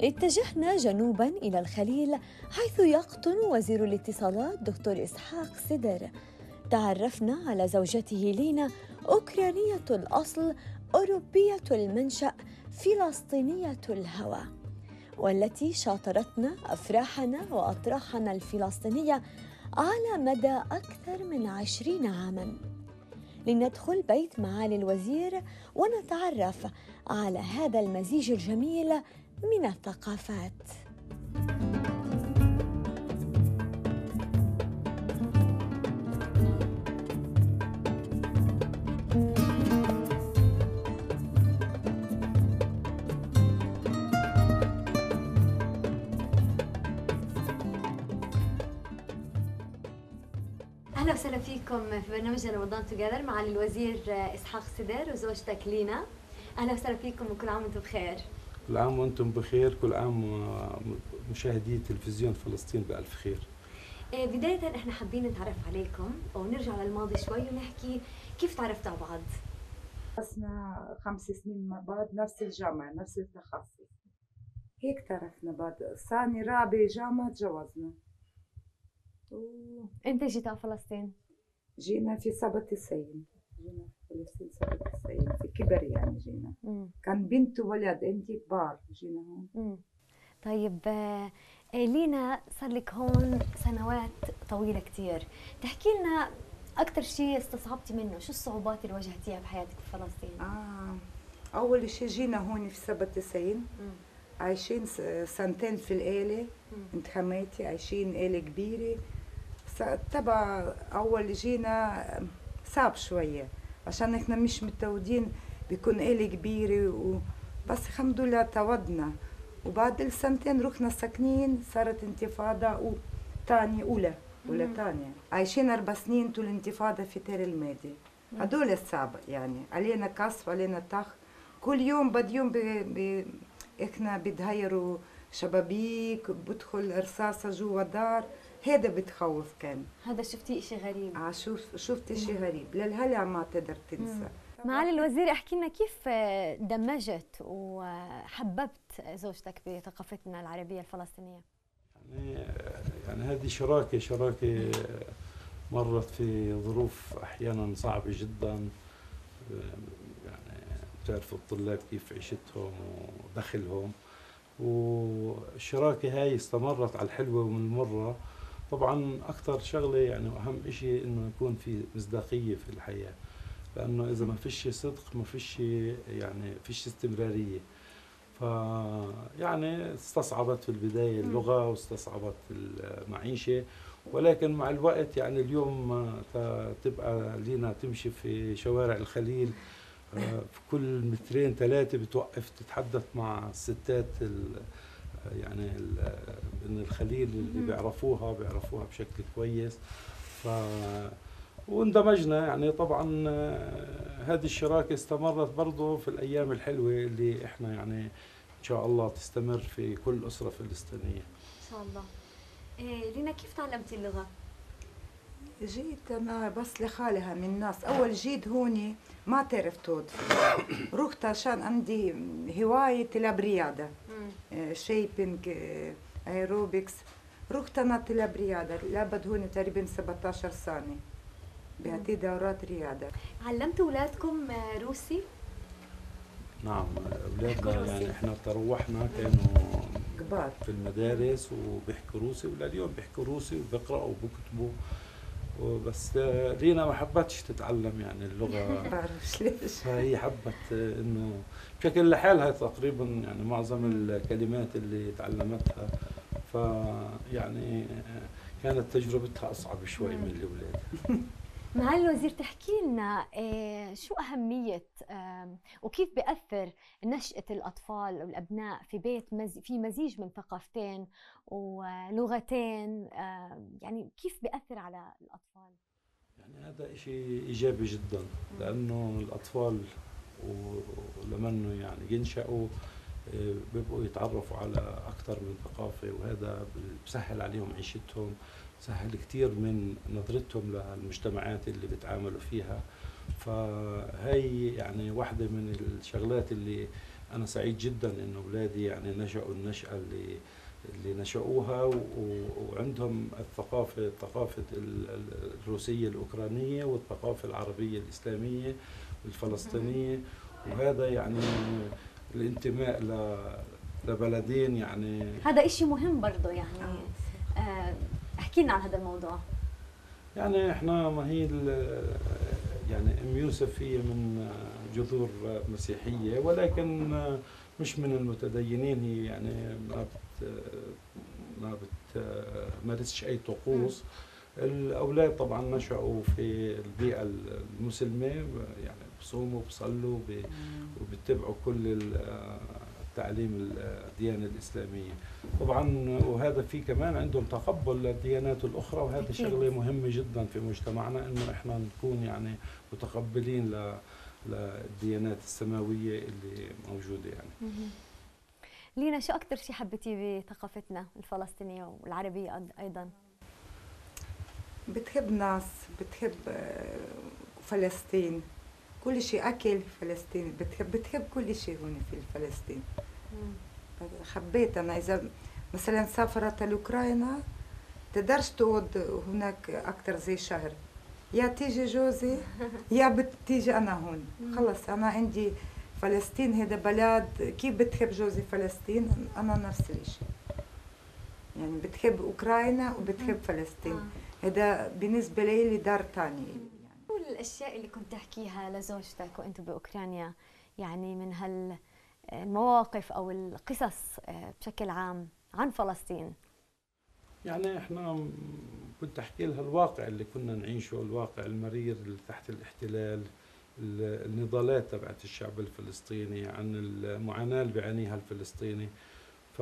اتجهنا جنوبا إلى الخليل حيث يقطن وزير الاتصالات دكتور إسحاق سدر. تعرفنا على زوجته لينا أوكرانية الأصل أوروبية المنشأ فلسطينية الهوى. والتي شاطرتنا أفراحنا وأطراحنا الفلسطينية على مدى أكثر من عشرين عاماً. لندخل بيت معالي الوزير ونتعرف على هذا المزيج الجميل من الثقافات. أهلا وسهلا فيكم في برنامج رمضان توجذر مع الوزير إسحاق سدر وزوجتك لينا. أهلا وسهلا فيكم وكل عام وأنتم بخير. كل عام وأنتم بخير كل عام مشاهدي تلفزيون فلسطين بألف خير. إيه، بداية إحنا حابين نتعرف عليكم ونرجع للماضي شوي ونحكي كيف تعرفتوا على بعض؟ درسنا خمس سنين مع بعض نفس الجامعة نفس التخصص. هيك تعرفنا بعض. ثاني رابع جامعة تجوزنا أنت جيت على فلسطين؟ جينا في سبعة تسعين جينا فلسطين سبعة تسعين في كبر يعني جينا مم. كان بنت وولد انت كبار جينا هون. طيب آه، لينا صار لك هون سنوات طويلة كتير تحكي لنا أكثر شيء استصعبتي منه شو الصعوبات اللي واجهتيها بحياتك في فلسطين؟ آه أول شيء جينا هون في سبعة تسعين مم. عايشين س- سنتين في الآلة. انت حماتي عايشين آلة كبيرة تبع أول جينا صعب شوية عشان إحنا مش متعودين بيكون آلة كبيرة و... بس الحمد لله تعودنا وبعد السنتين رحنا ساكنين صارت انتفاضة تانية أولى أولى. تانية. عايشين أربع سنين طول الانتفاضة في تير المادي. هدول الصعب يعني. علينا كسف علينا طخ. كل يوم بعد يوم ب... ب... إحنا بتهيروا شبابيك بدخل رصاصة جوا دار هذا بتخوف كان. هذا شفتي إشي غريب. آه شوف شفت شيء غريب. للهلا ما تقدر تنسى. معالي الوزير احكي لنا كيف آه، دمجت وحببت زوجتك بثقافتنا العربية الفلسطينية؟ يعني يعني هذه شراكة شراكة مرت في ظروف أحيانا صعبة جدا. يعني بتعرفوا الطلاب كيف عيشتهم ودخلهم. والشراكه هاي استمرت على الحلوة والمرة طبعا أكثر شغلة يعني واهم شيء إنه يكون في مصداقية في الحياة لأنه إذا ما فيش صدق ما فيش يعني فيش استمرارية. ف يعني استصعبت في البداية اللغة واستصعبت المعيشة ولكن مع الوقت يعني اليوم تبقى لينا تمشي في شوارع الخليل. في كل مترين ثلاثة بتوقف تتحدث مع الستات ال- يعني ال- من الخليل اللي. بيعرفوها بيعرفوها بشكل كويس ف واندمجنا يعني طبعا آه، هذه الشراكة استمرت برضه في الأيام الحلوة اللي إحنا يعني إن شاء الله تستمر في كل أسرة فلسطينية إن شاء الله إيه لينا كيف تعلمتي اللغة؟ جيت أنا بس لحالها من الناس أول جيت هوني ما تعرف تود. رحت عشان عندي هواية تلعب رياضة. shaping aerobics رحت أنا تلعب رياضة. لعبت هون تقريبا 17 سنه بهذه دورات رياضة. علمتوا أولادكم آه، روسي؟ نعم أولادنا. يعني إحنا تروحنا كانوا كبار. في المدارس وبيحكوا روسي. ولليوم بيحكوا روسي وبيقرأوا وبكتبوا وبس آه، رينا ما حبتش تتعلم يعني اللغة. بعرفش ليش. فهي حبت آه، إنه بشكل لحالها تقريبا يعني معظم الكلمات اللي تعلمتها. فيعني آه، كانت تجربتها أصعب شوي من الأولاد. معالي الوزير تحكي لنا آه، شو أهمية وكيف بيأثر نشأة الأطفال أو الأبناء في بيت. في مزيج من ثقافتين ولغتين يعني كيف بيأثر على الأطفال؟ يعني هذا شيء إيجابي جدا لأنه الأطفال و- ولما انه يعني ينشأوا بيبقوا يتعرفوا على أكثر من ثقافة وهذا بسهل عليهم عيشتهم سهل كثير من نظرتهم للمجتمعات اللي بيتعاملوا فيها. فهي يعني واحدة من الشغلات اللي أنا سعيد جدا إنه أولادي يعني نشأوا النشأة اللي اللي نشأوها وعندهم الثقافة ثقافة الروسية الأوكرانية والثقافة العربية الإسلامية والفلسطينية وهذا يعني الانتماء لبلدين يعني. هذا إشي مهم برضه يعني. آه، احكي لنا عن هذا الموضوع. يعني إحنا ما هي يعني أم يوسف هي من جذور مسيحية ولكن مش من المتدينين. هي يعني ما بت ما بتمارسش أي طقوس. الأولاد طبعا نشأوا في البيئة المسلمة يعني بصوموا بصلوا وبيتبعوا كل تعليم الديانة الإسلامية. طبعا وهذا في كمان عندهم تقبل للديانات الأخرى وهذه شغلة مهمة جدا في مجتمعنا إنه إحنا نكون يعني متقبلين للديانات السماوية اللي موجودة يعني. لينا شو أكثر شيء حبيتيه بثقافتنا الفلسطينية والعربية أيضا؟ بتحب ناس بتحب آه، فلسطين. كل شيء أكل فلسطين. بتحب بتحب كل شيء هون في فلسطين. حبيت أنا إذا مثلا سافرت لأوكرانيا تقدرش تقعد هناك أكثر زي شهر. يا تيجي جوزي يا بتيجي أنا هون. خلص أنا عندي فلسطين هذا بلد كيف بتحب جوزي فلسطين؟ أنا نفس الشيء يعني بتحب أوكرانيا وبتحب فلسطين. آه. هذا بالنسبة لي دار ثانية الأشياء اللي كنت تحكيها لزوجتك وأنتم بأوكرانيا يعني من هالمواقف أو القصص آه، بشكل عام عن فلسطين. يعني إحنا كنت أحكي لها الواقع اللي كنا نعيشه الواقع المرير اللي تحت الاحتلال النضالات تبعت الشعب الفلسطيني عن المعاناة اللي بيعانيها الفلسطيني. ف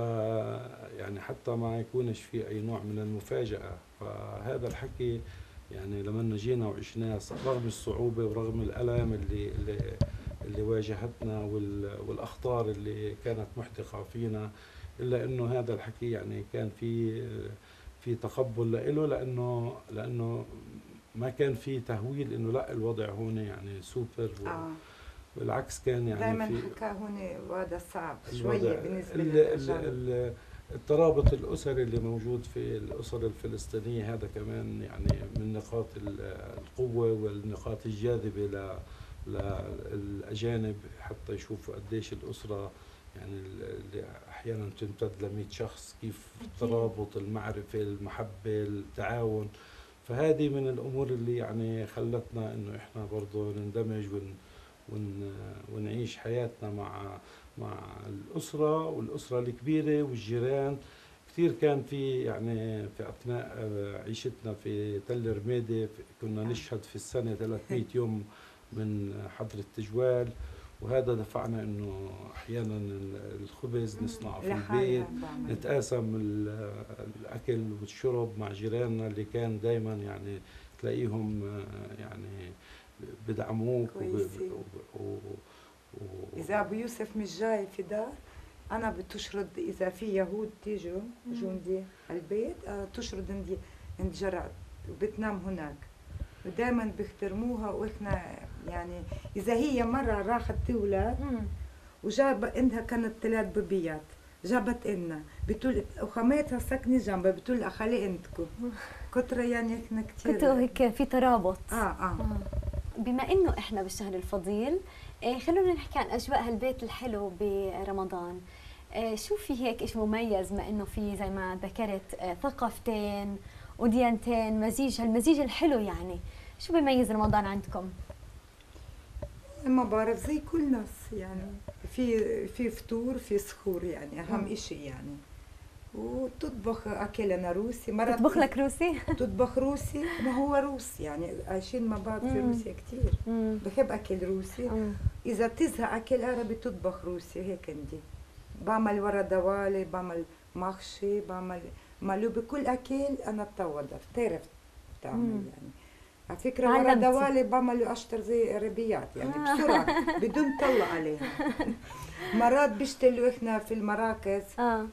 يعني حتى ما يكونش في أي نوع من المفاجأة فهذا الحكي يعني لما جينا وعشناه رغم الصعوبة ورغم الألم اللي اللي, اللي واجهتنا والأخطار اللي كانت محدقة فينا إلا إنه هذا الحكي يعني كان في في تقبل له لأنه لأنه ما كان في تهويل إنه لأ الوضع هون يعني سوبر آه. بالعكس كان يعني دائما حكى هون وضع صعب شوية بالنسبة الترابط الأسري اللي موجود في الأسر الفلسطينية هذا كمان يعني من نقاط القوة والنقاط الجاذبة للاجانب حتى يشوفوا قديش الأسرة يعني اللي أحيانا تمتد ل 100 شخص كيف الترابط المعرفة المحبة التعاون. فهذه من الأمور اللي يعني خلتنا إنه إحنا برضه نندمج ون ون ونعيش حياتنا مع مع الأسرة والأسرة الكبيرة والجيران. كثير كان في يعني في أثناء عيشتنا في تل رميدة كنا نشهد في السنة 300 يوم من حضر التجوال. وهذا دفعنا إنه أحيانا الخبز نصنعه في البيت نتقاسم الأكل والشرب مع جيراننا اللي كان دائما يعني تلاقيهم آه، يعني بدعموك. إذا أبو يوسف مش جاي في دار أنا بتشرد إذا في يهود تيجوا جندي البيت آه، تشرد عندي عند جراد وبتنام هناك. ودائما بيحترموها وإحنا يعني إذا هي مرة راحت تولد وجاب عندها كانت ثلاث ببيات جابت لنا بتقول وخماتها ساكنة جنبها بتقول اخلي عندكم. كتر يعني إحنا كثير كنتوا هيك في ترابط. آه آه, آه. بما إنه إحنا بالشهر الفضيل إيه خلونا نحكي عن أجواء هالبيت الحلو برمضان. إيه شو في هيك شيء مميز؟ ما إنه في زي ما ذكرت إيه ثقافتين وديانتين مزيج هالمزيج الحلو يعني. شو بيميز رمضان عندكم؟ ما بعرف زي كل ناس يعني. في في فطور في سحور يعني أهم شيء يعني. وتطبخ اكلنا روسي مرات تطبخ لك روسي؟ تطبخ روسي ما هو روسي يعني عايشين مع بعض في روسيا كثير بحب اكل روسي اذا تزهق اكل عربي تطبخ روسي هيك عندي بعمل ورا دوالي بعمل محشي بعمل مقلوبة كل اكل أنا بتوضع بتعرف تعمل يعني على فكرة ورا دوالي بعملوا اشطر زي عربيات يعني. بسرعة بدون طلع عليها مرات بيشتغلوا إحنا في المراكز آه.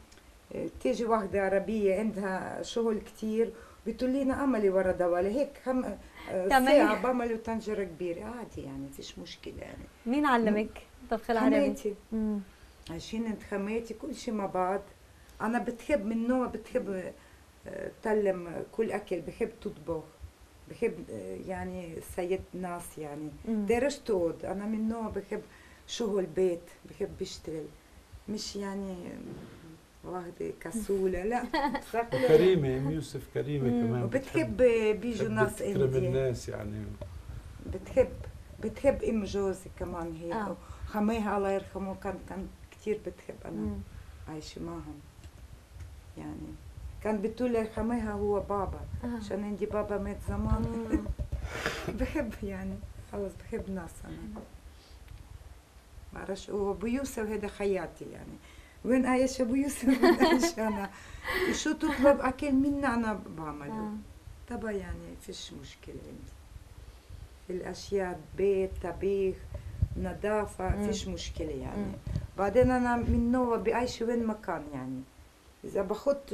تيجي واحدة عربية عندها شغل كتير بتقول لنا أعملي ورا دوالي. هيك هم آه، ساعة بعمله طنجرة كبيرة عادي يعني فيش مشكلة يعني. مين علمك طبخ العربي؟ حماتي. مم. عايشين عند خماتي كل شيء مع بعض. أنا بتحب من نوع بتحب آه، تعلم كل أكل. بحب تطبخ. بحب آه، يعني سيد ناس يعني. تقعد أنا من نوع بحب شغل بيت بحب بشتغل مش يعني واحدة كسولة لا؟ كريمة أم يوسف كريمة مم. كمان وبتحب بيجوا ناس تكرم عندي الناس يعني بتحب بتحب أم جوزي كمان هي آه. خميها الله يرحمه كان كان كثير بتحب أنا مم. عايشة معهم يعني كان بتقول لي خميها هو بابا آه. عشان عندي بابا مات زمان مم. بحب يعني خلص بحب ناس أنا بعرفش وأبو يوسف هذا خياطي يعني وين عايش ابو يوسف وين عايش أنا شو تطلب اكل منا أنا بعمله. طبعا يعني فيش مشكلة عندي الأشياء بيت طبيخ نظافة مم. فيش مشكلة يعني مم. بعدين أنا من نوع بعيش وين ما كان يعني إذا بخط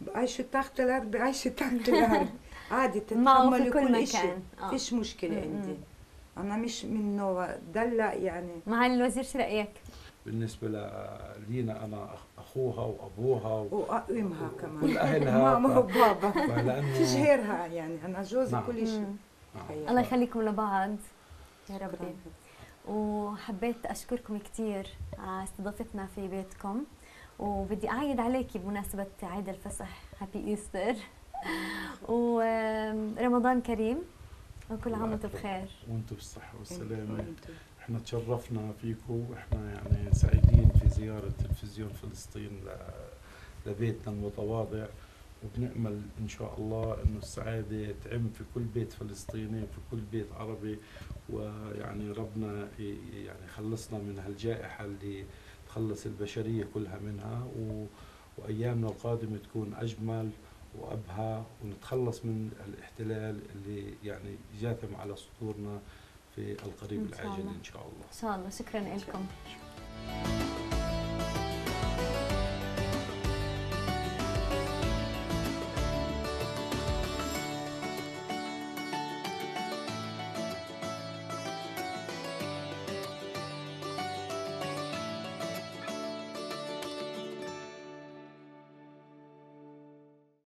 بعيش تحت الأرض بعيش تحت الأرض عادي تتحمل كل آه. فيش مشكلة مم. عندي أنا مش من نوع دلع يعني معالي الوزير شو رايك؟ بالنسبة ل- لينا أنا أخوها وأبوها و- وأقيمها كمان. كل اهلها ماما ف- وبابا فلأنه فيش غيرها يعني. أنا جوزي نعم. كل شيء. آه. الله يخليكم لبعض. يا شكراً. وحبيت أشكركم كثير على استضافتنا في بيتكم. وبدي أعيد عليكي بمناسبة عيد الفصح. هابي إيستر ورمضان كريم. وكل عام وأنتم بخير. وأنتم بالصحة والسلامة. إحنا تشرفنا فيكم وإحنا يعني سعيدين في زيارة تلفزيون فلسطين لبيتنا المتواضع وبنأمل إن شاء الله إنه السعادة تعم في كل بيت فلسطيني في كل بيت عربي ويعني ربنا يعني يخلصنا من هالجائحة اللي تخلص البشرية كلها منها و وأيامنا القادمة تكون أجمل وأبهى ونتخلص من الاحتلال اللي يعني جاثم على صدورنا في القريب إن العاجل. إن شاء الله. إن شاء الله. شكرا لكم.